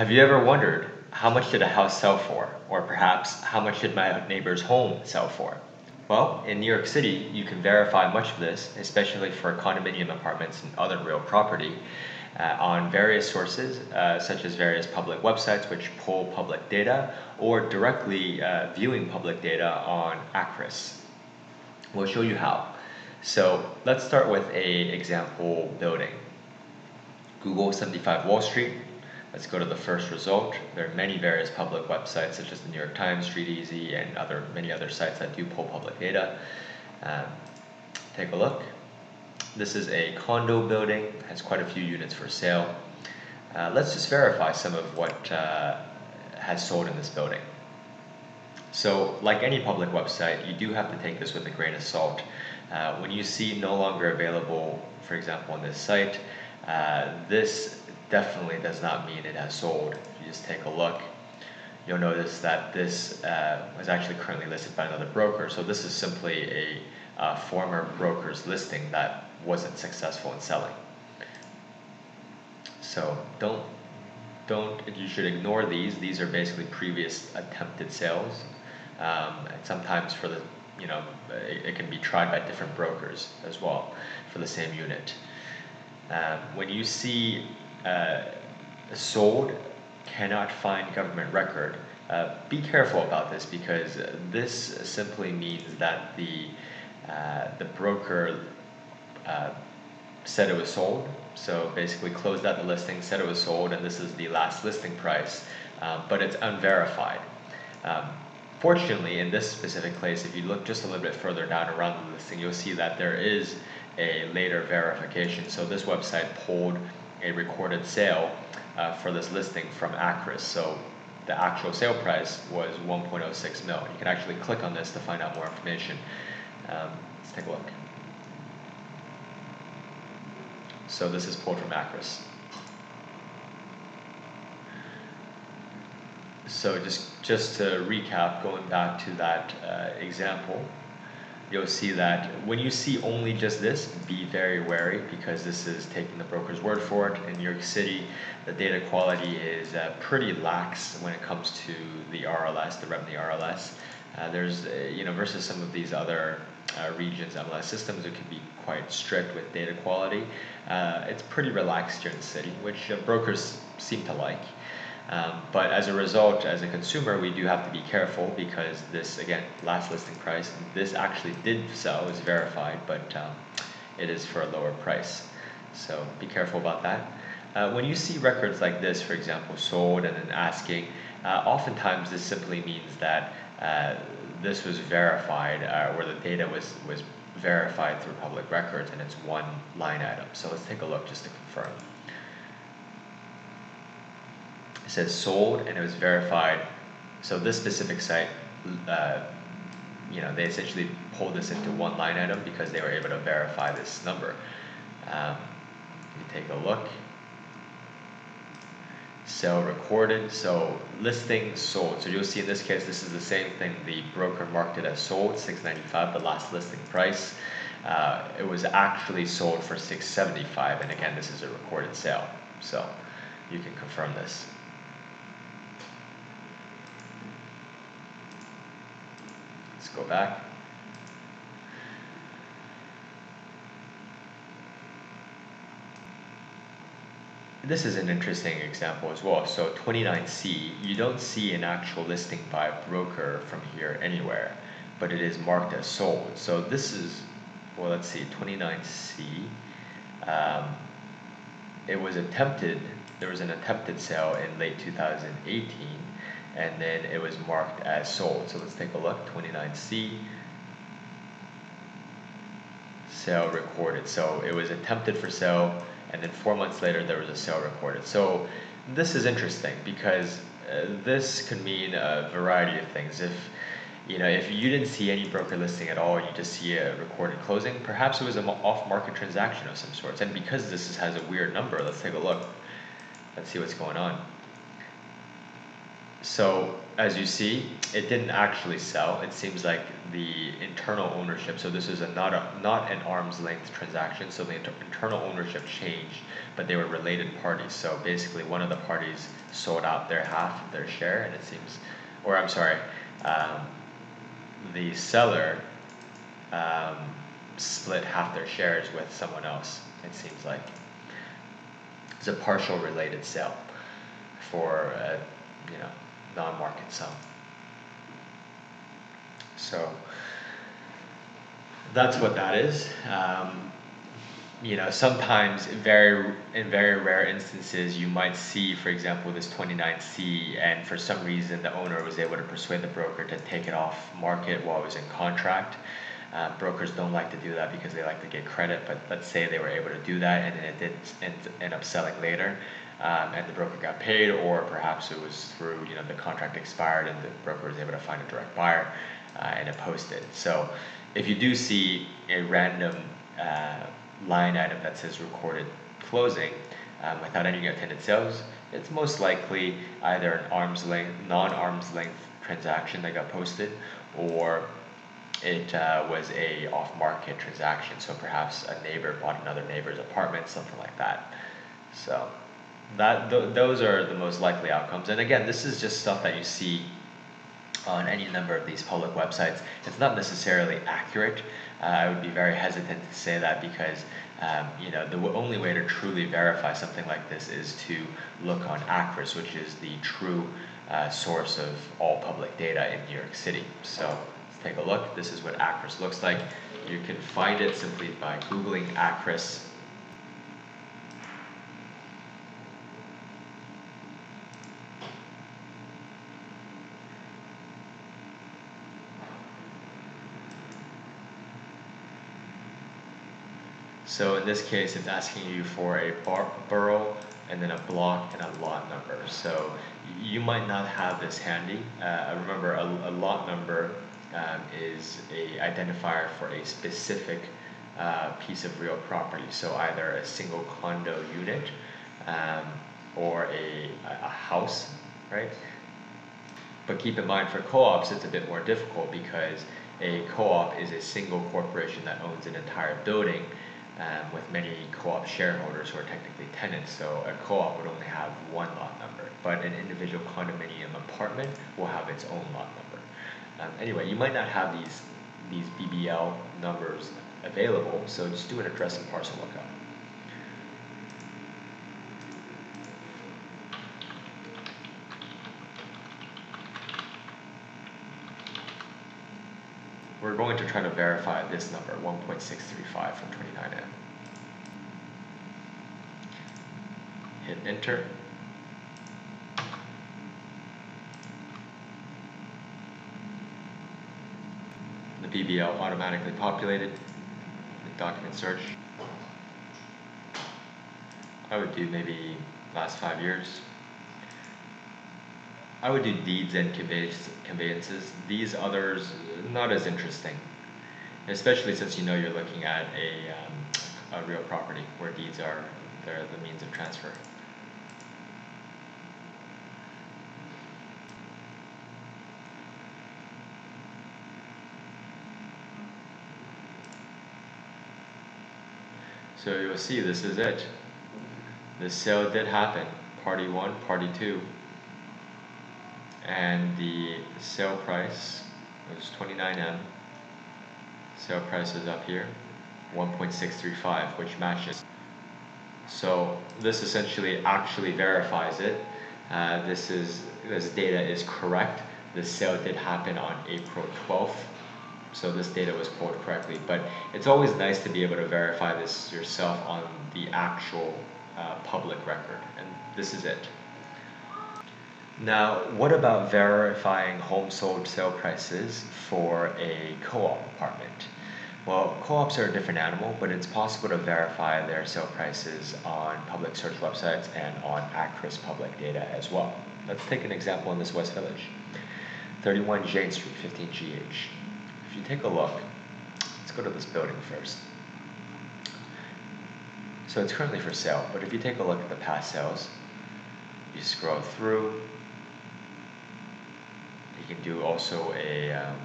Have you ever wondered how much did a house sell for? Or perhaps how much did my neighbor's home sell for? Well, in New York City, you can verify much of this, especially for condominium apartments and other real property, uh, on various sources, uh, such as various public websites which pull public data, or directly uh, viewing public data on Acris. We'll show you how. So let's start with a example building. Google 75 Wall Street. Let's go to the first result. There are many various public websites such as the New York Times, StreetEasy, and other many other sites that do pull public data. Um, take a look. This is a condo building, has quite a few units for sale. Uh, let's just verify some of what uh, has sold in this building. So, like any public website, you do have to take this with a grain of salt. Uh, when you see no longer available, for example, on this site, uh, this definitely does not mean it has sold. If you just take a look, you'll notice that this uh, is actually currently listed by another broker. So this is simply a uh, former broker's listing that wasn't successful in selling. So don't don't you should ignore these. These are basically previous attempted sales, um, and sometimes for the you know it, it, can be tried by different brokers as well for the same unit. Um, when you see uh, sold cannot find government record, uh, be careful about this because this simply means that the uh, the broker uh, said it was sold. So basically closed out the listing, said it was sold, and this is the last listing price, uh, but it's unverified. Um, fortunately, in this specific case, if you look just a little bit further down around the listing, you'll see that there is a later verification. So this website pulled a recorded sale uh, for this listing from Acris. So the actual sale price was 1.06 mil. You can actually click on this to find out more information. Um, let's take a look. So this is pulled from Acris. So just, just to recap, going back to that uh, example, you'll see that when you see only just this, be very wary because this is taking the broker's word for it. In New York City, the data quality is uh, pretty lax when it comes to the RLS, the REBNY RLS. Uh, there's, uh, you know, versus some of these other uh, regions, MLS systems, it can be quite strict with data quality. Uh, it's pretty relaxed here in the city, which uh, brokers seem to like. Um, but as a result, as a consumer, we do have to be careful because this, again, last listing price, this actually did sell, is verified, but um, it is for a lower price. So be careful about that. Uh, when you see records like this, for example, sold and then asking, uh, oftentimes this simply means that uh, this was verified, uh, or the data was, was verified through public records and it's one line item. So let's take a look just to confirm it says sold and it was verified. So this specific site, uh, you know, they essentially pulled this into one line item because they were able to verify this number. Um, you take a look. Sale recorded, so listing sold. So you'll see in this case, this is the same thing. The broker marked it as sold, 695, the last listing price. Uh, it was actually sold for 675, and again, this is a recorded sale. So you can confirm this. Go back. This is an interesting example as well. So 29C, you don't see an actual listing by a broker from here anywhere, but it is marked as sold. So this is, well, let's see, 29C. Um, it was attempted, there was an attempted sale in late 2018 and then it was marked as sold. So let's take a look, 29C, sale recorded. So it was attempted for sale, and then four months later there was a sale recorded. So this is interesting because uh, this could mean a variety of things. If you know, if you didn't see any broker listing at all, you just see a recorded closing, perhaps it was an off-market transaction of some sorts. And because this has a weird number, let's take a look. Let's see what's going on. So as you see, it didn't actually sell. It seems like the internal ownership. So this is a not a not an arm's length transaction. So the inter internal ownership changed, but they were related parties. So basically, one of the parties sold out their half of their share, and it seems, or I'm sorry, um, the seller um, split half their shares with someone else. It seems like it's a partial related sale for a you know non-market sum. So that's what that is. Um, you know, sometimes very in very rare instances, you might see, for example, this 29C, and for some reason, the owner was able to persuade the broker to take it off market while it was in contract. Uh, brokers don't like to do that because they like to get credit, but let's say they were able to do that and it did end, end up selling later, um, and the broker got paid, or perhaps it was through you know the contract expired and the broker was able to find a direct buyer uh, and it posted. So if you do see a random uh, line item that says recorded closing um, without any attended sales, it's most likely either an arm's length, non-arm's length transaction that got posted, or it uh, was a off-market transaction. So perhaps a neighbor bought another neighbor's apartment, something like that. So that th those are the most likely outcomes. And again, this is just stuff that you see on any number of these public websites. It's not necessarily accurate. Uh, I would be very hesitant to say that because um, you know the only way to truly verify something like this is to look on Acris, which is the true uh, source of all public data in New York City. So let's take a look. This is what Acris looks like. You can find it simply by googling Acris So in this case, it's asking you for a bar borough and then a block and a lot number. So you might not have this handy. Uh, remember, a, a, lot number um, is a identifier for a specific uh, piece of real property. So either a single condo unit um, or a, a house, right? But keep in mind for co-ops, it's a bit more difficult because a co-op is a single corporation that owns an entire building um, with many co-op shareholders who are technically tenants. So a co-op would only have one lot number, but an individual condominium apartment will have its own lot number. Um, anyway, you might not have these these BBL numbers available, so just do an address and parcel lookup. We're going to try to verify this number, 1.635 from 29M. Hit enter. The BBL automatically populated. The document search. I would do maybe last five years. I would do deeds and conveyances. These others, not as interesting, especially since you know you're looking at a, um, a real property where deeds are they're the means of transfer. So you'll see this is it. The sale did happen. Party 1, Party 2 and the sale price was 29M. Sale price is up here, 1.635, which matches. So this essentially actually verifies it. Uh, this is this data is correct. The sale did happen on April 12th, so this data was pulled correctly. But it's always nice to be able to verify this yourself on the actual uh, public record, and this is it. Now, what about verifying home sold sale prices for a co-op apartment? Well, co-ops are a different animal, but it's possible to verify their sale prices on public search websites and on Acris public data as well. Let's take an example in this West Village. 31 Jane Street, 15GH. If you take a look, let's go to this building first. So it's currently for sale, but if you take a look at the past sales, you scroll through, You can do also a um,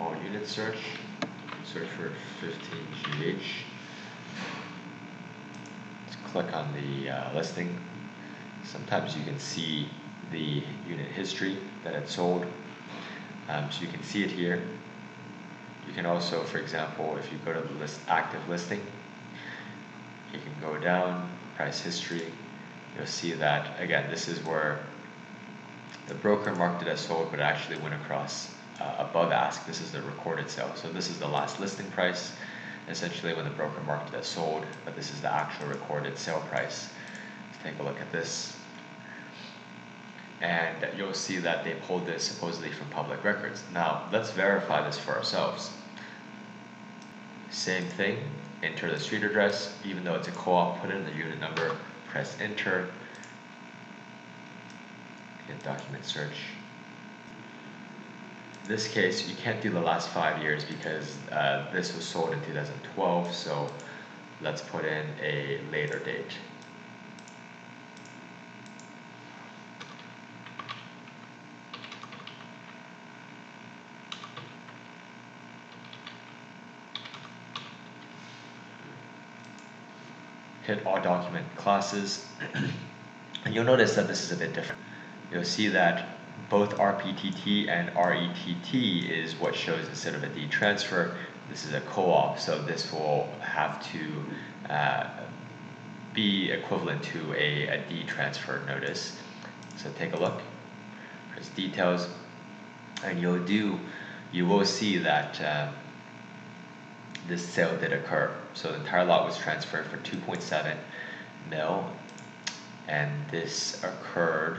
all unit search. Search for 15GH. Let's click on the uh, listing. Sometimes you can see the unit history that it sold. Um, so you can see it here. You can also, for example, if you go to the list active listing, you can go down, price history, you'll see that, again, this is where the broker marked it as sold, but actually went across uh, above ask. This is the recorded sale. So this is the last listing price, essentially when the broker marked it as sold, but this is the actual recorded sale price. Let's take a look at this. And you'll see that they pulled this supposedly from public records. Now, let's verify this for ourselves. Same thing, enter the street address, even though it's a co-op, put in the unit number, press enter, hit document search. In this case, you can't do the last five years because uh, this was sold in 2012, so let's put in a later date. All document classes, and you'll notice that this is a bit different. You'll see that both RPTT and RETT is what shows instead of a D transfer. This is a co-op, so this will have to uh, be equivalent to a, a D transfer notice. So take a look, press details, and you'll do, you will see that um, this sale did occur. So the entire lot was transferred for 2.7 mil, and this occurred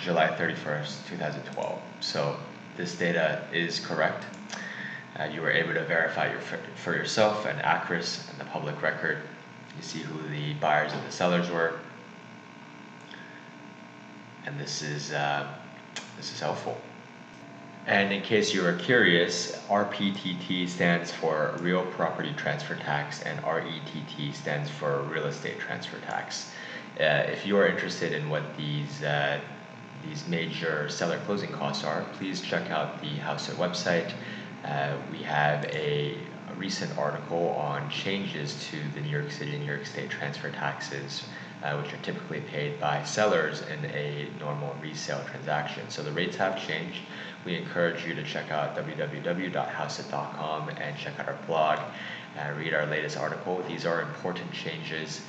July 31st, 2012. So this data is correct. Uh, you were able to verify your, for, yourself and Acris and the public record. You see who the buyers and the sellers were. And this is, uh, this is helpful. And in case you are curious, RPTT stands for Real Property Transfer Tax and RETT stands for Real Estate Transfer Tax. Uh, if you are interested in what these uh, these major seller closing costs are, please check out the Hauseit website. Uh, we have a, a, recent article on changes to the New York City and New York State transfer taxes, uh, which are typically paid by sellers in a normal resale transaction. So the rates have changed. We encourage you to check out www.hauseit.com and check out our blog, uh, read our latest article. These are important changes.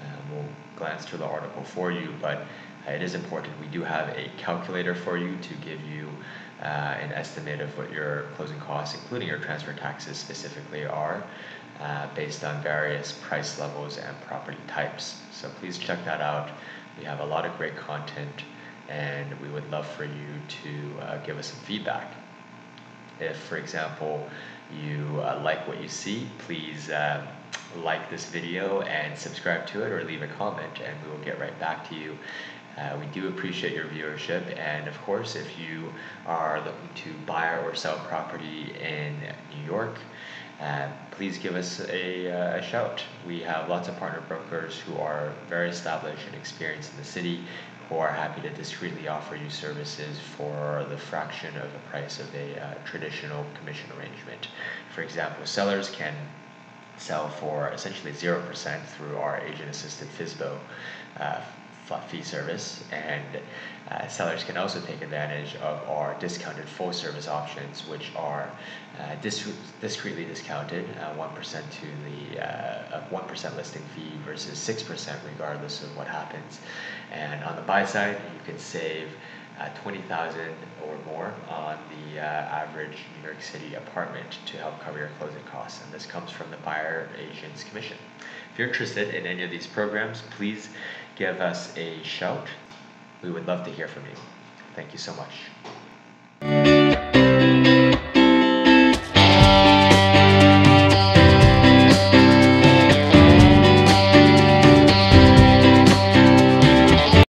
Uh, we'll glance through the article for you, but it is important. We do have a calculator for you to give you uh, an estimate of what your closing costs, including your transfer taxes specifically, are uh, based on various price levels and property types. So please check that out. We have a lot of great content and we would love for you to uh, give us some feedback. If, for example, you uh, like what you see, please uh, like this video and subscribe to it or leave a comment and we will get right back to you uh, we do appreciate your viewership, and of course, if you are looking to buy or sell property in New York, uh, please give us a, uh, a, shout. We have lots of partner brokers who are very established and experienced in the city who are happy to discreetly offer you services for the fraction of the price of a uh, traditional commission arrangement. For example, sellers can sell for essentially 0% through our agent assisted FSBO uh, fee service and uh, sellers can also take advantage of our discounted full service options which are uh, dis discreetly discounted 1% uh, to the 1% uh, listing fee versus 6% regardless of what happens and on the buy side you can save uh, 20,000 or more on the uh, average New York City apartment to help cover your closing costs. And this comes from the buyer agent's commission. If you're interested in any of these programs, please give us a shout. We would love to hear from you. Thank you so much.